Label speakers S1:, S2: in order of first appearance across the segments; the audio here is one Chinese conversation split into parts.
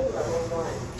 S1: level one.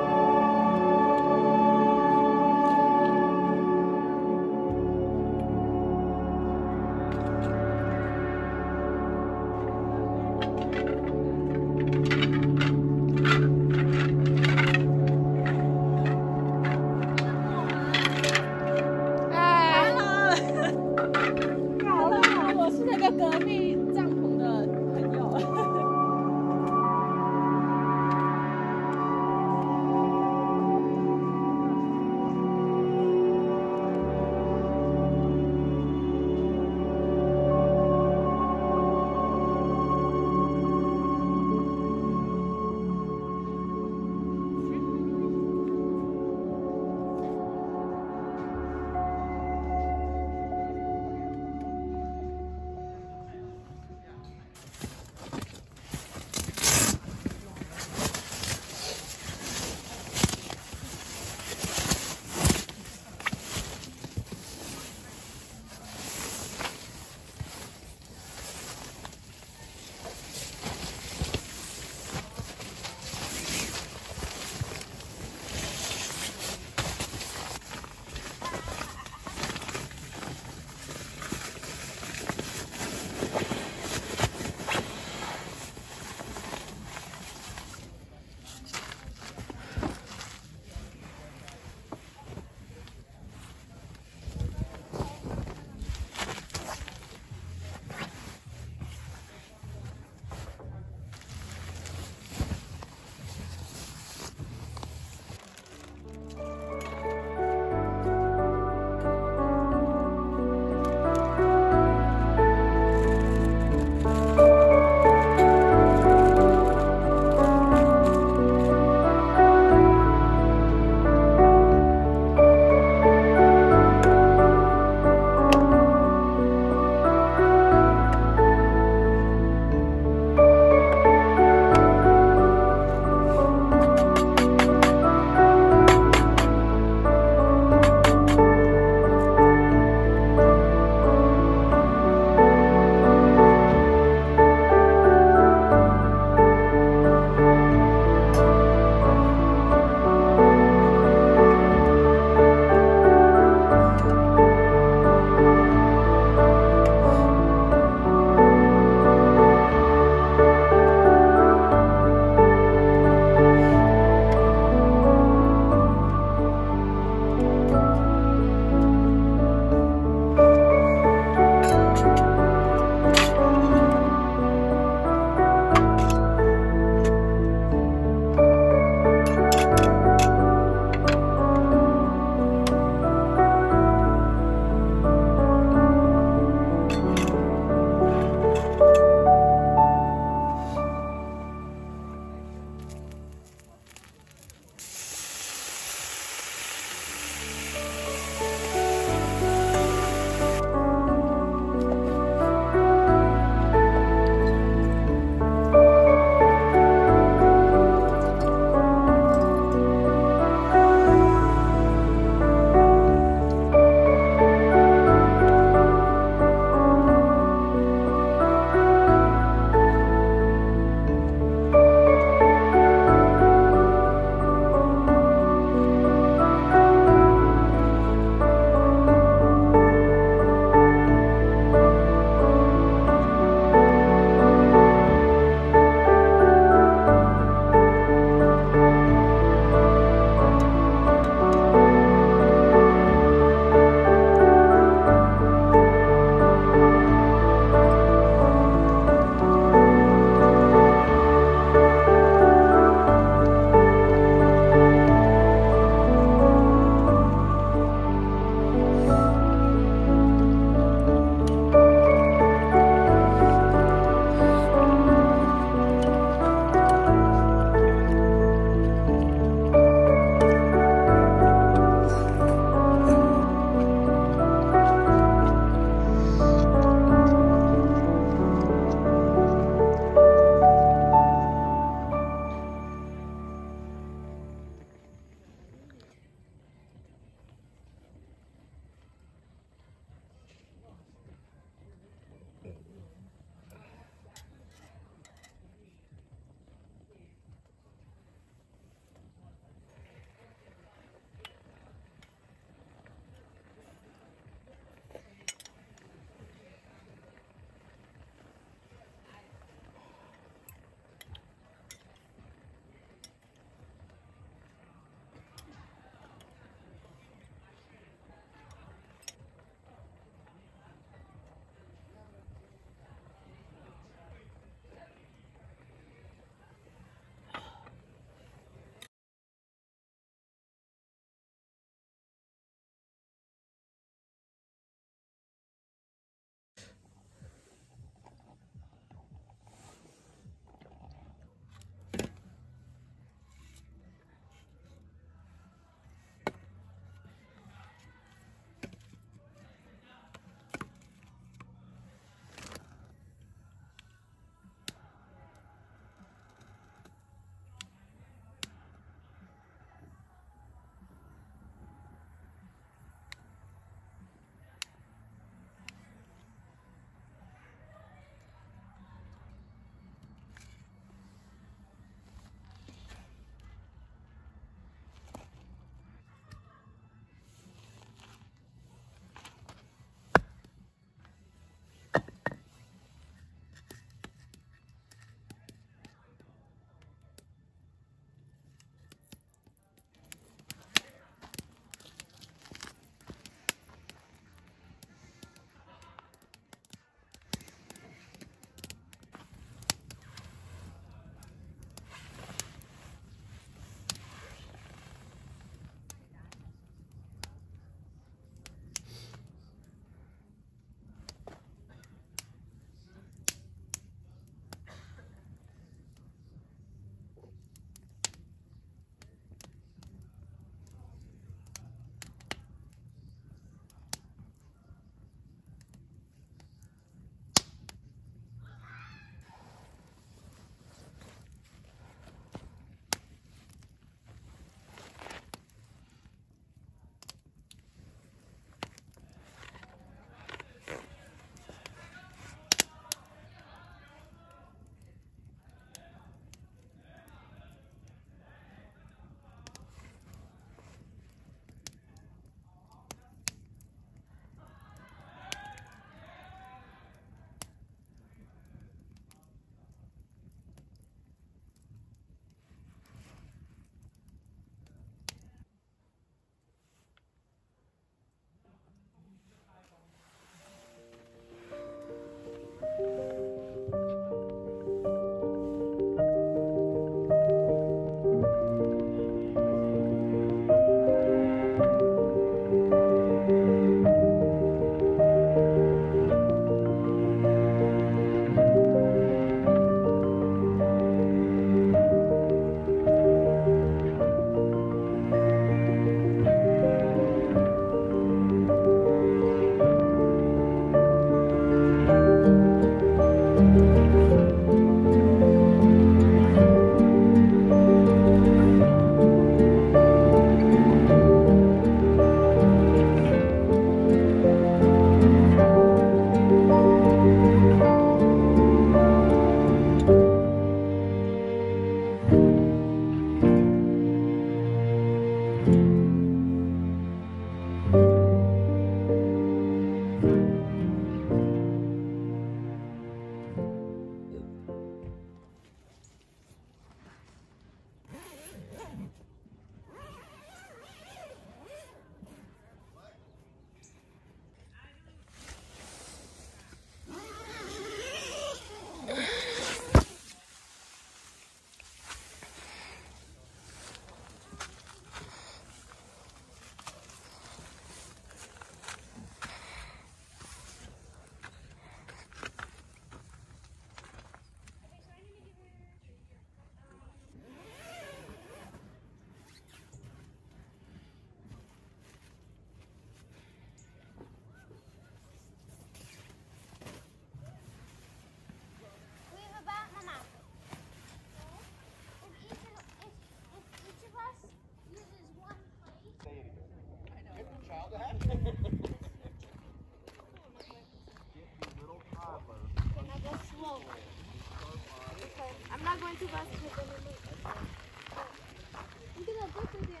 S1: 你给他多吃点。